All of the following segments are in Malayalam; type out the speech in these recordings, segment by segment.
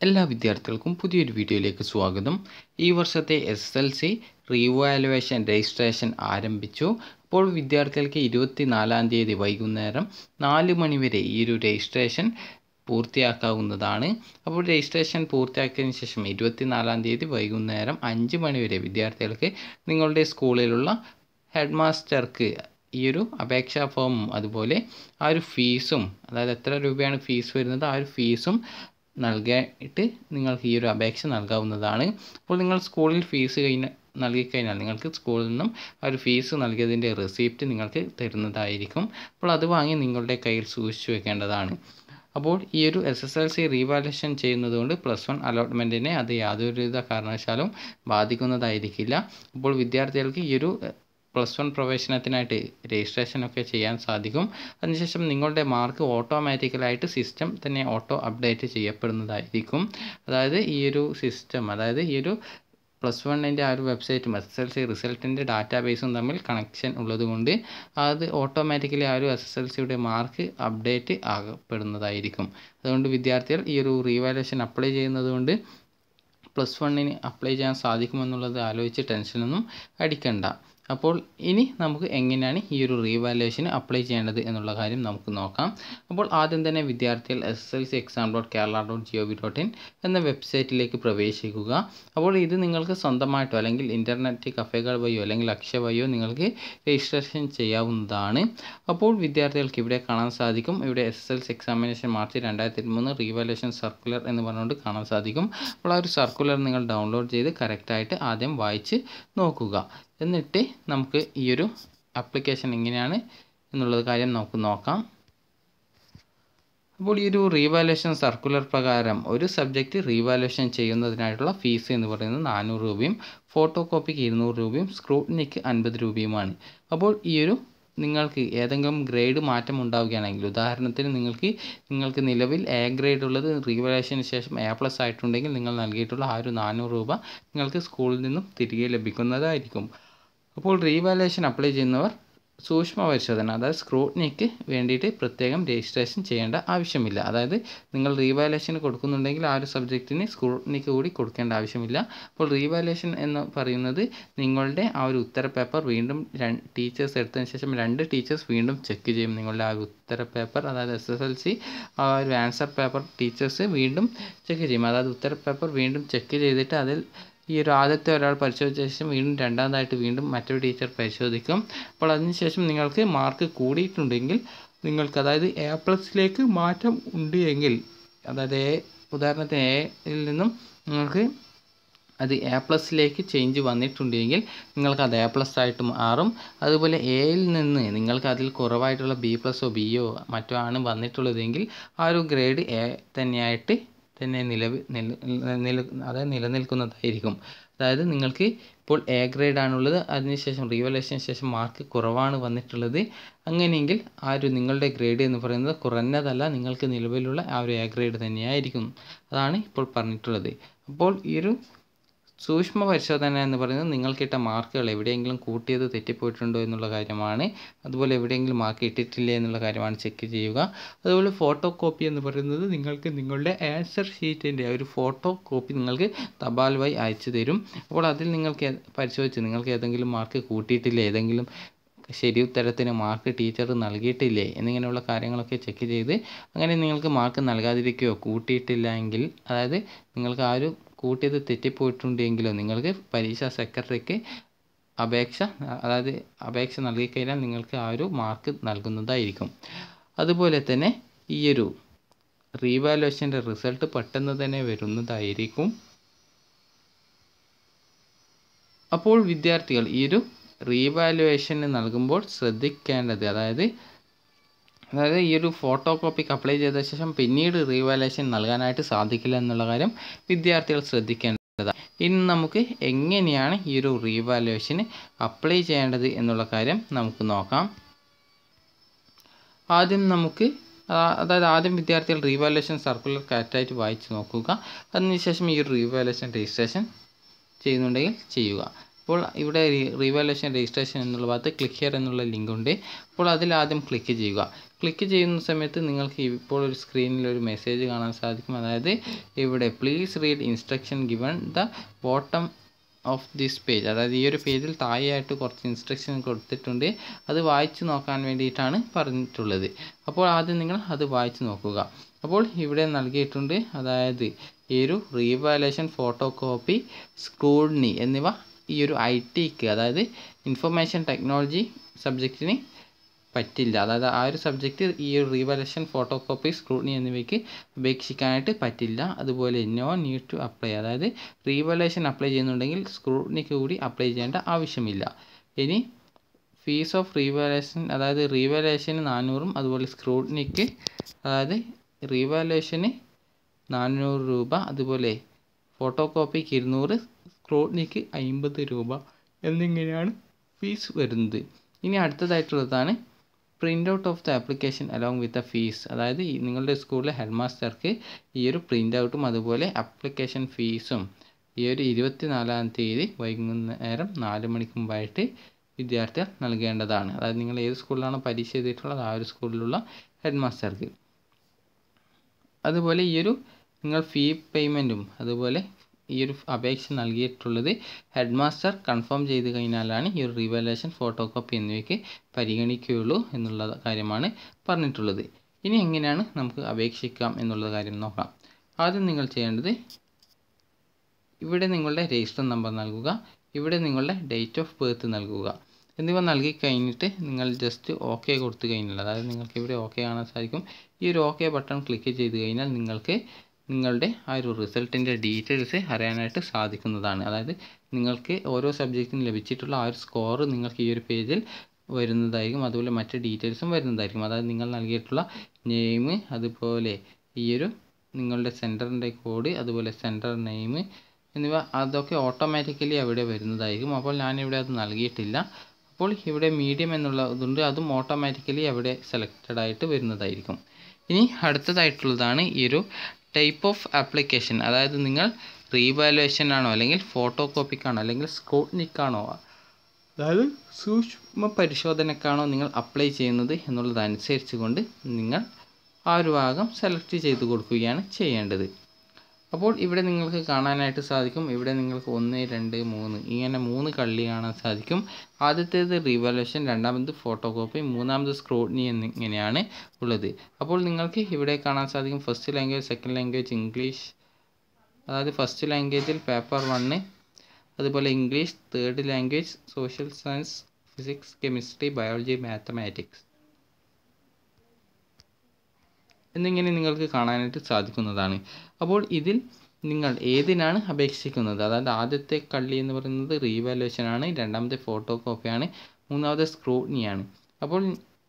എല്ലാ വിദ്യാർത്ഥികൾക്കും പുതിയൊരു വീഡിയോയിലേക്ക് സ്വാഗതം. ഈ വർഷത്തെ S L C revaluation registration ആരംഭിച്ചു. അപ്പോൾ വിദ്യാർത്ഥികൾക്ക് ഇരുപത്തി നാലാം തീയതി വൈകുന്നേരം നാല് മണിവരെ ഈ ഒരു രജിസ്ട്രേഷൻ പൂർത്തിയാക്കാവുന്നതാണ്. അപ്പോൾ രജിസ്ട്രേഷൻ പൂർത്തിയാക്കിയതിന് ശേഷം ഇരുപത്തിനാലാം തീയതി വൈകുന്നേരം അഞ്ച് മണിവരെ വിദ്യാർത്ഥികൾക്ക് നിങ്ങളുടെ സ്കൂളിലുള്ള ഹെഡ് മാസ്റ്റർക്ക് ഈ ഒരു അപേക്ഷാ ഫോമും അതുപോലെ ആ ഒരു ഫീസും അതായത് എത്ര രൂപയാണ് ഫീസ് വരുന്നത് ആ ഒരു ഫീസും നൽകിയിട്ട് നിങ്ങൾക്ക് ഈ ഒരു അപേക്ഷ നൽകാവുന്നതാണ്. അപ്പോൾ നിങ്ങൾ സ്കൂളിൽ ഫീസ് കഴിഞ്ഞ നൽകിക്കഴിഞ്ഞാൽ നിങ്ങൾക്ക് സ്കൂളിൽ നിന്നും ആ ഒരു ഫീസ് നൽകിയതിന്റെ റെസിപ്റ്റ് നിങ്ങൾക്ക് തരുന്നതായിരിക്കും. അപ്പോൾ അത് വാങ്ങി നിങ്ങളുടെ കയ്യിൽ സൂക്ഷിച്ചു വെക്കേണ്ടതാണ്. അപ്പോൾ ഈ ഒരു S S L C revaluation ചെയ്യുന്നതുകൊണ്ട് പ്ലസ് വൺ അലോട്ട്മെന്റിനെ അത് യാതൊരുവിധ കാരണവശാലും ബാധിക്കുന്നതായിരിക്കില്ല. അപ്പോൾ വിദ്യാർത്ഥികൾക്ക് ഈ ഒരു പ്ലസ് വൺ പ്രവേശനത്തിനായിട്ട് രജിസ്ട്രേഷൻ ഒക്കെ ചെയ്യാൻ സാധിക്കും. അതിനുശേഷം നിങ്ങളുടെ മാർക്ക് ഓട്ടോമാറ്റിക്കലായിട്ട് സിസ്റ്റം തന്നെ ഓട്ടോ അപ്ഡേറ്റ് ചെയ്യപ്പെടുന്നതായിരിക്കും. അതായത് ഈ ഒരു സിസ്റ്റം അതായത് ഈ ഒരു പ്ലസ് വണ്ണിന്റെ ആ ഒരു വെബ്സൈറ്റും എസ് എസ് എൽ സി റിസൾട്ടിന്റെ ഡാറ്റാബേസും തമ്മിൽ കണക്ഷൻ ഉള്ളതുകൊണ്ട് അത് ഓട്ടോമാറ്റിക്കലി ആ ഒരു എസ് എസ് എൽ സിയുടെ മാർക്ക് അപ്ഡേറ്റ് ആകപ്പെടുന്നതായിരിക്കും. അതുകൊണ്ട് വിദ്യാർത്ഥികൾ ഈ ഒരു റീവാലുവേഷൻ അപ്ലൈ ചെയ്യുന്നത് കൊണ്ട് പ്ലസ് വണ്ണിന് അപ്ലൈ ചെയ്യാൻ സാധിക്കുമെന്നുള്ളത് ആലോചിച്ച് ടെൻഷനൊന്നും അടിക്കണ്ട. അപ്പോൾ ഇനി നമുക്ക് എങ്ങനെയാണ് ഈ ഒരു റീവാലുവേഷന് അപ്ലൈ ചെയ്യേണ്ടത് എന്നുള്ള കാര്യം നമുക്ക് നോക്കാം. അപ്പോൾ ആദ്യം തന്നെ വിദ്യാർത്ഥികൾ S S L C exam dot Kerala dot G O V dot in എന്ന വെബ്സൈറ്റിലേക്ക് പ്രവേശിക്കുക. അപ്പോൾ ഇത് നിങ്ങൾക്ക് സ്വന്തമായിട്ടോ അല്ലെങ്കിൽ ഇന്റർനെറ്റ് കഫേകൾ വഴിയോ അല്ലെങ്കിൽ അക്ഷയ വഴിയോ നിങ്ങൾക്ക് രജിസ്ട്രേഷൻ ചെയ്യാവുന്നതാണ്. അപ്പോൾ വിദ്യാർത്ഥികൾക്ക് ഇവിടെ കാണാൻ സാധിക്കും. ഇവിടെ S S L C examination March രണ്ടായിരത്തി മൂന്ന് റീവാലുവേഷൻ സർക്കുലർ എന്ന് പറഞ്ഞുകൊണ്ട് കാണാൻ സാധിക്കും. അപ്പോൾ ആ ഒരു സർക്കുലർ നിങ്ങൾ ഡൗൺലോഡ് ചെയ്ത് കറക്റ്റായിട്ട് ആദ്യം വായിച്ച് നോക്കുക. എന്നിട്ട് നമുക്ക് ഈ ഒരു അപ്ലിക്കേഷൻ എങ്ങനെയാണ് എന്നുള്ളത് കാര്യം നമുക്ക് നോക്കാം. അപ്പോൾ ഈ ഒരു റീവാലുവേഷൻ സർക്കുലർ പ്രകാരം ഒരു സബ്ജക്റ്റ് റീവാലുവേഷൻ ചെയ്യുന്നതിനായിട്ടുള്ള ഫീസ് എന്ന് പറയുന്നത് നാനൂറ് രൂപയും ഫോട്ടോ കോപ്പിക്ക് ഇരുന്നൂറ് രൂപയും സ്ക്രൂട്ടിനിക്ക് അൻപത് രൂപയുമാണ്. അപ്പോൾ ഈ ഒരു നിങ്ങൾക്ക് ഏതെങ്കിലും ഗ്രേഡ് മാറ്റം ഉണ്ടാവുകയാണെങ്കിൽ ഉദാഹരണത്തിന് നിങ്ങൾക്ക് നിങ്ങൾക്ക് നിലവിൽ എ ഗ്രേഡ് ഉള്ളത് റീവാലുവേഷന് ശേഷം എ പ്ലസ് ആയിട്ടുണ്ടെങ്കിൽ നിങ്ങൾ നൽകിയിട്ടുള്ള ആ ഒരു നാനൂറ് രൂപ നിങ്ങൾക്ക് സ്കൂളിൽ നിന്നും തിരികെ ലഭിക്കുന്നതായിരിക്കും. അപ്പോൾ റീവാലുവേഷൻ അപ്ലൈ ചെയ്യുന്നവർ സൂക്ഷ്മ പരിശോധന അതായത് സ്ക്രൂട്ടിനിക്ക് വേണ്ടിയിട്ട് പ്രത്യേകം രജിസ്ട്രേഷൻ ചെയ്യേണ്ട ആവശ്യമില്ല. അതായത് നിങ്ങൾ റീവാലുവേഷൻ കൊടുക്കുന്നുണ്ടെങ്കിൽ ആ ഒരു സബ്ജക്റ്റിന് സ്ക്രൂട്ടിനിക്ക് കൂടി കൊടുക്കേണ്ട ആവശ്യമില്ല. അപ്പോൾ റീവാലുവേഷൻ എന്ന് പറയുന്നത് നിങ്ങളുടെ ആ ഒരു ഉത്തര പേപ്പർ വീണ്ടും ടീച്ചേഴ്സ് എടുത്തതിന് ശേഷം രണ്ട് ടീച്ചേഴ്സ് വീണ്ടും ചെക്ക് ചെയ്യും. നിങ്ങളുടെ ആ ഒരു ഉത്തര പേപ്പർ അതായത് എസ് എസ് എൽ സി ആ ഒരു ആൻസർ പേപ്പർ ടീച്ചേഴ്സ് വീണ്ടും ചെക്ക് ചെയ്യും. അതായത് ഉത്തര പേപ്പർ വീണ്ടും ചെക്ക് ചെയ്തിട്ട് അതിൽ ഈ ഒരു ആദ്യത്തെ ഒരാൾ പരിശോധിച്ച ശേഷം വീണ്ടും രണ്ടാമതായിട്ട് വീണ്ടും മറ്റൊരു ടീച്ചർ പരിശോധിക്കും. അപ്പോൾ അതിനുശേഷം നിങ്ങൾക്ക് മാർക്ക് കൂടിയിട്ടുണ്ടെങ്കിൽ നിങ്ങൾക്ക് അതായത് എ പ്ലസിലേക്ക് മാറ്റം ഉണ്ട് എങ്കിൽ അതായത് എ ഉദാഹരണത്തിന് എയിൽ നിന്നും നിങ്ങൾക്ക് അത് എ പ്ലസിലേക്ക് ചേഞ്ച് വന്നിട്ടുണ്ടെങ്കിൽ നിങ്ങൾക്ക് അത് എ പ്ലസ് ആയിട്ട് മാറും. അതുപോലെ എയിൽ നിന്ന് നിങ്ങൾക്ക് അതിൽ കുറവായിട്ടുള്ള ബി പ്ലസോ ബിയോ മറ്റോ ആണ് വന്നിട്ടുള്ളതെങ്കിൽ ആ ഒരു ഗ്രേഡ് എ തന്നെയായിട്ട് തന്നെ നിലവിൽ നില അതായത് നിലനിൽക്കുന്നതായിരിക്കും. അതായത് നിങ്ങൾക്ക് ഇപ്പോൾ എ ഗ്രേഡ് ആണുള്ളത് അതിനുശേഷം റീവലേഷന് ശേഷം മാർക്ക് കുറവാണ് വന്നിട്ടുള്ളത്. അങ്ങനെയെങ്കിൽ ആ ഒരു നിങ്ങളുടെ ഗ്രേഡ് എന്ന് പറയുന്നത് കുറഞ്ഞതല്ല നിങ്ങൾക്ക് നിലവിലുള്ള ആ ഒരു എ ഗ്രേഡ് തന്നെയായിരിക്കും. അതാണ് ഇപ്പോൾ പറഞ്ഞിട്ടുള്ളത്. അപ്പോൾ ഈ ഒരു സൂക്ഷ്മ പരിശോധന എന്ന് പറയുന്നത് നിങ്ങൾക്കിട്ട മാർക്കുകൾ എവിടെയെങ്കിലും കൂട്ടിയത് തെറ്റിപ്പോയിട്ടുണ്ടോ എന്നുള്ള കാര്യമാണ്. അതുപോലെ എവിടെയെങ്കിലും മാർക്ക് ഇട്ടിട്ടില്ലേ എന്നുള്ള കാര്യമാണ് ചെക്ക് ചെയ്യുക. അതുപോലെ ഫോട്ടോ കോപ്പി എന്ന് പറയുന്നത് നിങ്ങൾക്ക് നിങ്ങളുടെ ആൻസർ ഷീറ്റിന്റെ ഒരു ഫോട്ടോ കോപ്പി നിങ്ങൾക്ക് തപാൽ വഴി അയച്ചു തരും. അപ്പോൾ അതിൽ നിങ്ങൾക്ക് പരിശോധിച്ച് നിങ്ങൾക്ക് ഏതെങ്കിലും മാർക്ക് കൂട്ടിയിട്ടില്ലേ ഏതെങ്കിലും ശരി ഉത്തരത്തിന് മാർക്ക് ടീച്ചർ നൽകിയിട്ടില്ലേ എന്നിങ്ങനെയുള്ള കാര്യങ്ങളൊക്കെ ചെക്ക് ചെയ്ത് അങ്ങനെ നിങ്ങൾക്ക് മാർക്ക് നൽകാതിരിക്കുകയോ കൂട്ടിയിട്ടില്ല എങ്കിൽ അതായത് നിങ്ങൾക്ക് ആ ഒരു കൂട്ടിയത് തെറ്റിപ്പോയിട്ടുണ്ടെങ്കിലോ? നിങ്ങൾക്ക് പരീക്ഷാ സെക്രട്ടറിക്ക് അപേക്ഷ അതായത് അപേക്ഷ നൽകിക്കഴിഞ്ഞാൽ നിങ്ങൾക്ക് ആ ഒരു മാർക്ക് നൽകുന്നതായിരിക്കും. അതുപോലെ തന്നെ ഈയൊരു റീവാലുവേഷന്റെ റിസൾട്ട് പെട്ടെന്ന് തന്നെ വരുന്നതായിരിക്കും. അപ്പോൾ വിദ്യാർത്ഥികൾ ഈ ഒരു റീവാലുവേഷന് നൽകുമ്പോൾ ശ്രദ്ധിക്കേണ്ടത് അതായത് അതായത് ഈ ഒരു ഫോട്ടോ കോപ്പിക്ക് അപ്ലൈ ചെയ്ത ശേഷം പിന്നീട് റീവാലേഷൻ നൽകാനായിട്ട് സാധിക്കില്ല എന്നുള്ള കാര്യം വിദ്യാർത്ഥികൾ ശ്രദ്ധിക്കേണ്ടതാണ്. ഇനി നമുക്ക് എങ്ങനെയാണ് ഈ ഒരു റീവാലുവേഷന് അപ്ലൈ ചെയ്യേണ്ടത് എന്നുള്ള കാര്യം നമുക്ക് നോക്കാം. ആദ്യം നമുക്ക് അതായത് ആദ്യം വിദ്യാർത്ഥികൾ റീവാലുവേഷൻ സർക്കുലർ കറക്റ്റായിട്ട് വായിച്ച് നോക്കുക. അതിനുശേഷം ഈ ഒരു റീവാലുവേഷൻ രജിസ്ട്രേഷൻ ചെയ്യുന്നുണ്ടെങ്കിൽ ചെയ്യുക. അപ്പോൾ ഇവിടെ റീവാലുവേഷൻ രജിസ്ട്രേഷൻ എന്നുള്ള ഭാഗത്ത് ക്ലിക്ക് ഹിയർ എന്നുള്ള ലിങ്ക് ഉണ്ട്. അപ്പോൾ അതിൽ ആദ്യം ക്ലിക്ക് ചെയ്യുക. ക്ലിക്ക് ചെയ്യുന്ന സമയത്ത് നിങ്ങൾക്ക് ഇപ്പോൾ ഒരു സ്ക്രീനിൽ ഒരു മെസ്സേജ് കാണാൻ സാധിക്കും. അതായത് ഇവിടെ please read instruction given the bottom of this page അതായത് ഈ ഒരു പേജിൽ താഴെയായിട്ട് കുറച്ച് ഇൻസ്ട്രക്ഷൻ കൊടുത്തിട്ടുണ്ട്. അത് വായിച്ചു നോക്കാൻ വേണ്ടിയിട്ടാണ് പറഞ്ഞിട്ടുള്ളത്. അപ്പോൾ ആദ്യം നിങ്ങൾ അത് വായിച്ചു നോക്കുക. അപ്പോൾ ഇവിടെ നൽകിയിട്ടുണ്ട്. അതായത് ഈ ഒരു റീവാലേഷൻ ഫോട്ടോ കോപ്പി സ്ക്രൂഡ്നി എന്നിവ ഈ ഒരു ഐ ടിക്ക് അതായത് ഇൻഫർമേഷൻ ടെക്നോളജി സബ്ജക്റ്റിന് പറ്റില്ല. അതായത് ആ ഒരു സബ്ജക്റ്റ് ഈ ഒരു റീവാലേഷൻ ഫോട്ടോ കോപ്പി സ്ക്രൂട്ടിനി എന്നിവയ്ക്ക് ഉപേക്ഷിക്കാനായിട്ട് പറ്റില്ല. അതുപോലെ നോ നീഡ് ടു അപ്ലൈ അതായത് റീവാലേഷൻ അപ്ലൈ ചെയ്യുന്നുണ്ടെങ്കിൽ സ്ക്രൂട്ടിനിക്ക് കൂടി അപ്ലൈ ചെയ്യേണ്ട ആവശ്യമില്ല. ഇനി ഫീസ് ഓഫ് റീവാലേഷൻ അതായത് റീവാലേഷന് നാനൂറും അതുപോലെ സ്ക്രൂട്ടിനിക്ക് അതായത് റീവാലേഷന് നാനൂറ് രൂപ അതുപോലെ ഫോട്ടോ കോപ്പിക്ക് ഇരുന്നൂറ് സ്ക്രൂട്ടിനിക്ക് അമ്പത് രൂപ എന്നിങ്ങനെയാണ് ഫീസ് വരുന്നത്. ഇനി അടുത്തതായിട്ടുള്ളതാണ് print out of the application along with the fees അതായത് നിങ്ങളുടെ സ്കൂളിലെ ഹെഡ് മാസ്റ്റർക്ക് ഈ ഒരു പ്രിന്റ് ഔട്ടും അതുപോലെ ആപ്ലിക്കേഷൻ ഫീസും ഈ ഒരു ഇരുപത്തിനാലാം തീയതി വൈകുന്നേരം നാല് മണിക്ക് മുമ്പായിട്ട് വിദ്യാർത്ഥികൾ നൽകേണ്ടതാണ്. അതായത് നിങ്ങൾ ഏത് സ്കൂളിലാണോ പരീക്ഷ എഴുതിയിട്ടുള്ളത് ആ ഒരു സ്കൂളിലുള്ള ഹെഡ് മാസ്റ്റർക്ക് അതുപോലെ ഈ ഒരു നിങ്ങൾ ഫീ പേയ്മെന്റും അതുപോലെ ഈ ഒരു അപേക്ഷ നൽകിയിട്ടുള്ളത് ഹെഡ് മാസ്റ്റർ കൺഫേം ചെയ്ത് കഴിഞ്ഞാലാണ് ഈ ഒരു റിവലേഷൻ ഫോട്ടോ കോപ്പി എന്നിവയ്ക്ക് പരിഗണിക്കുകയുള്ളൂ എന്നുള്ള കാര്യമാണ് പറഞ്ഞിട്ടുള്ളത്. ഇനി എങ്ങനെയാണ് നമുക്ക് അപേക്ഷിക്കാം എന്നുള്ള കാര്യം നോക്കാം. ആദ്യം നിങ്ങൾ ചെയ്യേണ്ടത് ഇവിടെ നിങ്ങളുടെ രജിസ്റ്റർ നമ്പർ നൽകുക ഇവിടെ നിങ്ങളുടെ ഡേറ്റ് ഓഫ് ബർത്ത് നൽകുക. എന്നിവ നൽകി കഴിഞ്ഞിട്ട് നിങ്ങൾ ജസ്റ്റ് ഓക്കെ കൊടുത്തു കഴിഞ്ഞാൽ അതായത് നിങ്ങൾക്ക് ഇവിടെ ഓക്കെ കാണാൻ സാധിക്കും. ഈ ഒരു ഓക്കെ ബട്ടൺ ക്ലിക്ക് ചെയ്ത് കഴിഞ്ഞാൽ നിങ്ങൾക്ക് നിങ്ങളുടെ ആ ഒരു റിസൾട്ടിന്റെ ഡീറ്റെയിൽസ് അറിയാനായിട്ട് സാധിക്കുന്നതാണ്. അതായത് നിങ്ങൾക്ക് ഓരോ സബ്ജക്റ്റിനും ലഭിച്ചിട്ടുള്ള ആ ഒരു സ്കോർ നിങ്ങൾക്ക് ഈ ഒരു പേജിൽ വരുന്നതായിരിക്കും. അതുപോലെ മറ്റ് ഡീറ്റെയിൽസും വരുന്നതായിരിക്കും. അതായത് നിങ്ങൾ നൽകിയിട്ടുള്ള നെയിം അതുപോലെ ഈ ഒരു നിങ്ങളുടെ സെന്ററിന്റെ കോഡ് അതുപോലെ സെന്റർ നെയിം എന്നിവ അതൊക്കെ ഓട്ടോമാറ്റിക്കലി അവിടെ വരുന്നതായിരിക്കും. അപ്പോൾ ഞാനിവിടെ അത് നൽകിയിട്ടില്ല. അപ്പോൾ ഇവിടെ മീഡിയം എന്നുള്ളതുണ്ട് അതും ഓട്ടോമാറ്റിക്കലി അവിടെ സെലക്റ്റഡ് ആയിട്ട് വരുന്നതായിരിക്കും. ഇനി അടുത്തതായിട്ടുള്ളതാണ് ഈ ഒരു ടൈപ്പ് ഓഫ് ആപ്ലിക്കേഷൻ അതായത് നിങ്ങൾ റീവാലുവേഷൻ ആണോ അല്ലെങ്കിൽ ഫോട്ടോ കോപ്പിക്കാണോ അല്ലെങ്കിൽ സ്കോട്നിക്കാണോ അതായത് സൂക്ഷ്മ പരിശോധനക്കാണോ നിങ്ങൾ അപ്ലൈ ചെയ്യുന്നത് എന്നുള്ളതനുസരിച്ച് കൊണ്ട് നിങ്ങൾ ആ ഒരു ഭാഗം സെലക്ട് ചെയ്ത് കൊടുക്കുകയാണ് ചെയ്യേണ്ടത്. അപ്പോൾ ഇവിടെ നിങ്ങൾക്ക് കാണാനായിട്ട് സാധിക്കും. ഇവിടെ നിങ്ങൾക്ക് ഒന്ന് രണ്ട് മൂന്ന്. ഇങ്ങനെ മൂന്ന് കള്ളി കാണാൻ സാധിക്കും. ആദ്യത്തേത് റിവല്യൂഷൻ രണ്ടാമത് ഫോട്ടോ കോപ്പി മൂന്നാമത് സ്ക്രോഡ്നി എന്നിങ്ങനെയാണ് ഉള്ളത്. അപ്പോൾ നിങ്ങൾക്ക് ഇവിടെ കാണാൻ സാധിക്കും first language second language English അതായത് ഫസ്റ്റ് ലാംഗ്വേജിൽ പേപ്പർ വണ്ണ് അതുപോലെ English third language social science physics chemistry biology mathematics എന്നിങ്ങനെ നിങ്ങൾക്ക് കാണാനായിട്ട് സാധിക്കുന്നതാണ്. അപ്പോൾ ഇതിൽ നിങ്ങൾ ഏതിനാണ് അപേക്ഷിക്കുന്നത്? അതായത് ആദ്യത്തെ കള്ളി എന്ന് പറയുന്നത് റീവാലുവേഷൻ ആണ് രണ്ടാമത്തെ ഫോട്ടോ കോപ്പിയാണ് മൂന്നാമത്തെ സ്ക്രൂട്ടിനിയാണ് അപ്പോൾ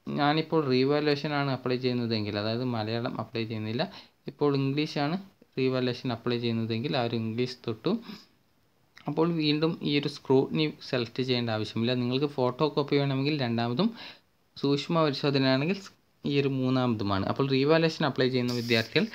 ഞാനിപ്പോൾ റീവാലുവേഷൻ ആണ് അപ്ലൈ ചെയ്യുന്നതെങ്കിൽ അതായത് മലയാളം അപ്ലൈ ചെയ്യുന്നില്ല ഇപ്പോൾ ഇംഗ്ലീഷാണ് റീവാലുവേഷൻ അപ്ലൈ ചെയ്യുന്നതെങ്കിൽ ആ ഒരു ഇംഗ്ലീഷ് തൊട്ടു. അപ്പോൾ വീണ്ടും ഈ ഒരു സ്ക്രൂട്ടിനി സെലക്ട് ചെയ്യേണ്ട ആവശ്യമില്ല. നിങ്ങൾക്ക് ഫോട്ടോ കോപ്പി വേണമെങ്കിൽ രണ്ടാമതും സൂക്ഷ്മ പരിശോധനയാണെങ്കിൽ ഈ ഒരു മൂന്നാമതുമാണ്. അപ്പോൾ റീവാലേഷൻ അപ്ലൈ ചെയ്യുന്ന വിദ്യാർത്ഥികൾ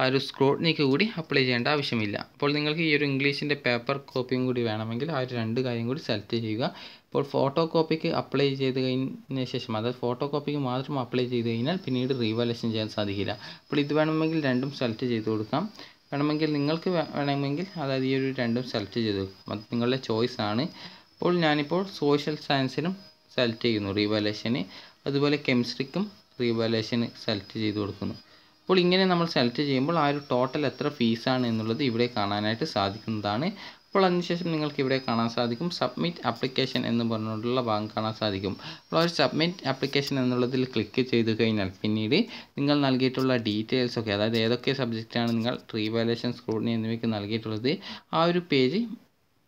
ആ ഒരു സ്ക്രോട്നിക്ക് കൂടി അപ്ലൈ ചെയ്യേണ്ട ആവശ്യമില്ല. അപ്പോൾ നിങ്ങൾക്ക് ഈ ഒരു ഇംഗ്ലീഷിന്റെ പേപ്പർ കോപ്പിയും കൂടി വേണമെങ്കിൽ ആ ഒരു രണ്ട് കാര്യം കൂടി സെലക്ട് ചെയ്യുക. അപ്പോൾ ഫോട്ടോ കോപ്പിക്ക് അപ്ലൈ ചെയ്ത് കഴിഞ്ഞ ശേഷം അതായത് ഫോട്ടോ കോപ്പിക്ക് മാത്രം അപ്ലൈ ചെയ്ത് കഴിഞ്ഞാൽ പിന്നീട് റീവാലേഷൻ ചെയ്യാൻ സാധിക്കില്ല. അപ്പോൾ ഇത് വേണമെങ്കിൽ രണ്ടും സെലക്ട് ചെയ്ത് കൊടുക്കാം. വേണമെങ്കിൽ നിങ്ങൾക്ക് വേണമെങ്കിൽ അതായത് ഈ ഒരു രണ്ടും സെലക്ട് ചെയ്ത് അത് നിങ്ങളുടെ ചോയ്സ് ആണ്. അപ്പോൾ ഞാനിപ്പോൾ സോഷ്യൽ സയൻസിനും സെലക്ട് ചെയ്യുന്നു റീവാലേഷന് അതുപോലെ കെമിസ്ട്രിക്കും റീവാലുവേഷന് സെലക്ട് ചെയ്ത് കൊടുക്കുന്നു. അപ്പോൾ ഇങ്ങനെ നമ്മൾ സെലക്ട് ചെയ്യുമ്പോൾ ആ ഒരു ടോട്ടൽ എത്ര ഫീസാണ് എന്നുള്ളത് ഇവിടെ കാണാനായിട്ട് സാധിക്കുന്നതാണ്. അപ്പോൾ അതിനുശേഷം നിങ്ങൾക്ക് ഇവിടെ കാണാൻ സാധിക്കും സബ്മിറ്റ് ആപ്ലിക്കേഷൻ എന്ന് പറഞ്ഞുകൊണ്ടുള്ള ഭാഗം കാണാൻ സാധിക്കും. അപ്പോൾ ഒരു സബ്മിറ്റ് ആപ്ലിക്കേഷൻ എന്നുള്ളതിൽ ക്ലിക്ക് ചെയ്ത് കഴിഞ്ഞാൽ പിന്നീട് നിങ്ങൾ നൽകിയിട്ടുള്ള ഡീറ്റെയിൽസൊക്കെ അതായത് ഏതൊക്കെ സബ്ജക്റ്റാണ് നിങ്ങൾ റീവാലേഷൻ സ്ക്രൂട്ടിനി എന്നിവയ്ക്ക് നൽകിയിട്ടുള്ളത് ആ ഒരു പേജ്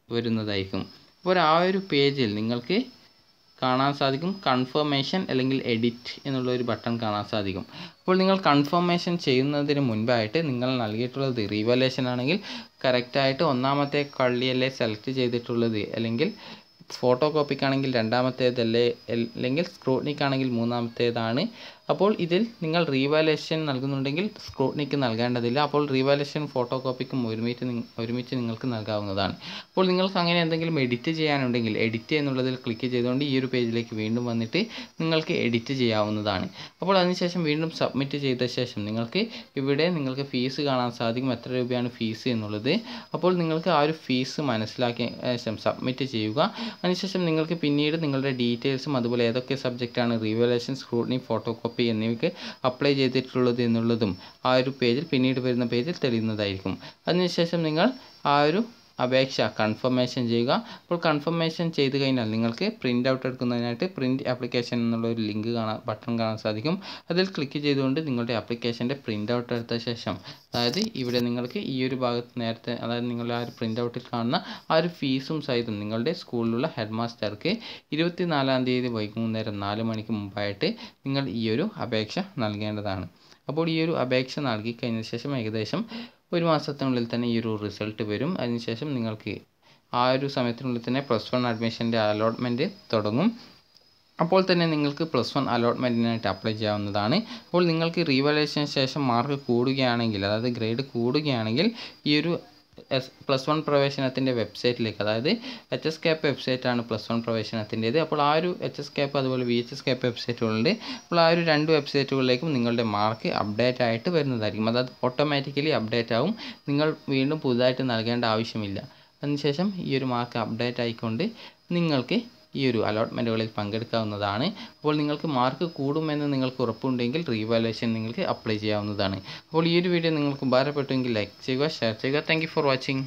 വരുന്നതായിരിക്കും. അപ്പോൾ ആ ഒരു പേജിൽ നിങ്ങൾക്ക് കാണാൻ സാധിക്കും. കൺഫർമേഷൻ അല്ലെങ്കിൽ എഡിറ്റ് എന്നുള്ള ഒരു ബട്ടൺ കാണാൻ സാധിക്കും. അപ്പോൾ നിങ്ങൾ കൺഫർമേഷൻ ചെയ്യുന്നതിന് മുൻപായിട്ട് നിങ്ങൾ നൽകിയിട്ടുള്ളത് റീവാലേഷൻ ആണെങ്കിൽ കറക്റ്റായിട്ട് ഒന്നാമത്തെ കള്ളിയല്ലേ സെലക്ട് ചെയ്തിട്ടുള്ളത് അല്ലെങ്കിൽ ഫോട്ടോ കോപ്പിക്കാണെങ്കിൽ രണ്ടാമത്തേതല്ലേ അല്ലെങ്കിൽ സ്ക്രൂട്നിക്കാണെങ്കിൽ മൂന്നാമത്തേതാണ് അപ്പോൾ ഇതിൽ നിങ്ങൾ റീവാലേഷൻ നൽകുന്നുണ്ടെങ്കിൽ സ്ക്രൂട്ടിനിക്ക് നൽകേണ്ടതില്ല. അപ്പോൾ റീവാലേഷൻ ഫോട്ടോ കോപ്പിക്കും ഒരുമിച്ച് ഒരുമിച്ച് നിങ്ങൾക്ക് നൽകാവുന്നതാണ്. അപ്പോൾ നിങ്ങൾക്ക് അങ്ങനെ എന്തെങ്കിലും എഡിറ്റ് ചെയ്യാനുണ്ടെങ്കിൽ എഡിറ്റ് എന്നുള്ളതിൽ ക്ലിക്ക് ചെയ്തുകൊണ്ട് ഈ ഒരു പേജിലേക്ക് വീണ്ടും വന്നിട്ട് നിങ്ങൾക്ക് എഡിറ്റ് ചെയ്യാവുന്നതാണ്. അപ്പോൾ അതിനുശേഷം വീണ്ടും സബ്മിറ്റ് ചെയ്ത ശേഷം നിങ്ങൾക്ക് ഇവിടെ നിങ്ങൾക്ക് ഫീസ് കാണാൻ സാധിക്കും. എത്ര രൂപയാണ് ഫീസ് എന്നുള്ളത്. അപ്പോൾ നിങ്ങൾക്ക് ആ ഒരു ഫീസ് മനസ്സിലാക്കിയ ശേഷം സബ്മിറ്റ് ചെയ്യുക. അതിനുശേഷം നിങ്ങൾക്ക് പിന്നീട് നിങ്ങളുടെ ഡീറ്റെയിൽസും അതുപോലെ ഏതൊക്കെ സബ്ജക്റ്റാണ് റീവലേഷൻ സ്ക്രൂട്ടിനി ഫോട്ടോ കോപ്പി എന്നിവയ്ക്ക് അപ്ലൈ ചെയ്തിട്ടുള്ളത് എന്നുള്ളതും ആ ഒരു പേജിൽ പിന്നീട് വരുന്ന പേജിൽ തെളിയുന്നതായിരിക്കും. അതിനുശേഷം നിങ്ങൾ ആ ഒരു അപേക്ഷ കൺഫർമേഷൻ ചെയ്യുക. അപ്പോൾ കൺഫർമേഷൻ ചെയ്ത് കഴിഞ്ഞാൽ നിങ്ങൾക്ക് പ്രിന്റ് ഔട്ട് എടുക്കുന്നതിനായിട്ട് പ്രിന്റ് ആപ്ലിക്കേഷൻ എന്നുള്ള ഒരു ലിങ്ക് കാണാൻ ബട്ടൺ കാണാൻ സാധിക്കും. അതിൽ ക്ലിക്ക് ചെയ്തുകൊണ്ട് നിങ്ങളുടെ ആപ്ലിക്കേഷന്റെ പ്രിന്റ് ഔട്ട് എടുത്ത ശേഷം അതായത് ഇവിടെ നിങ്ങൾക്ക് ഈ ഒരു ഭാഗത്ത് നേരത്തെ അതായത് നിങ്ങളുടെ ആ ഒരു പ്രിന്റ് ഔട്ടിൽ കാണുന്ന ആ ഒരു ഫീസും സഹിതം നിങ്ങളുടെ സ്കൂളിലുള്ള ഹെഡ് മാസ്റ്റർക്ക് ഇരുപത്തിനാലാം തീയതി വൈകുന്നേരം നാല് മണിക്ക് മുമ്പായിട്ട് നിങ്ങൾ ഈ ഒരു അപേക്ഷ നൽകേണ്ടതാണ്. അപ്പോൾ ഈ ഒരു അപേക്ഷ നൽകി കഴിഞ്ഞ ശേഷം ഏകദേശം ഒരു മാസത്തിനുള്ളിൽ തന്നെ ഈ ഒരു റിസൾട്ട് വരും. അതിനുശേഷം നിങ്ങൾക്ക് ആ ഒരു സമയത്തിനുള്ളിൽ തന്നെ പ്ലസ് വൺ അഡ്മിഷന്റെ അലോട്ട്മെന്റ് തുടങ്ങും. അപ്പോൾ തന്നെ നിങ്ങൾക്ക് പ്ലസ് വൺ അലോട്ട്മെന്റിനായിട്ട് അപ്ലൈ ചെയ്യാവുന്നതാണ്. അപ്പോൾ നിങ്ങൾക്ക് റീവാലേഷന് ശേഷം മാർക്ക് കൂടുകയാണെങ്കിൽ അതായത് ഗ്രേഡ് കൂടുകയാണെങ്കിൽ ഈ ഒരു എസ് പ്ലസ് വൺ പ്രവേശനത്തിന്റെ വെബ്സൈറ്റിലേക്ക് അതായത് എച്ച് എസ് ക്യാപ്പ് വെബ്സൈറ്റാണ് പ്ലസ് വൺ പ്രവേശനത്തിന്റേത്. അപ്പോൾ ആ ഒരു എച്ച് എസ് ക്യാപ്പ് അതുപോലെ വി എച്ച് എസ് ക്യാപ്പ് വെബ്സൈറ്റുകളുണ്ട് അപ്പോൾ ആ ഒരു രണ്ട് വെബ്സൈറ്റുകളിലേക്കും നിങ്ങളുടെ മാർക്ക് അപ്ഡേറ്റ് ആയിട്ട് വരുന്നതായിരിക്കും. അതായത് ഓട്ടോമാറ്റിക്കലി അപ്ഡേറ്റ് ആവും. നിങ്ങൾ വീണ്ടും പുതുതായിട്ട് നൽകേണ്ട ആവശ്യമില്ല. അതിനുശേഷം ഈ ഒരു മാർക്ക് അപ്ഡേറ്റ് ആയിക്കൊണ്ട് നിങ്ങൾക്ക് ഈ ഒരു അലോട്ട്മെന്റുകളിൽ പങ്കെടുക്കാവുന്നതാണ്. അപ്പോൾ നിങ്ങൾക്ക് മാർക്ക് കൂടുമെന്ന് നിങ്ങൾക്ക് ഉറപ്പുണ്ടെങ്കിൽ റീവാലുവേഷൻ നിങ്ങൾക്ക് അപ്ലൈ ചെയ്യാവുന്നതാണ്. അപ്പോൾ ഈ ഒരു വീഡിയോ നിങ്ങൾക്ക് ഉപകാരപ്പെട്ടുവെങ്കിൽ ലൈക്ക് ചെയ്യുക ഷെയർ ചെയ്യുക. Thank for watching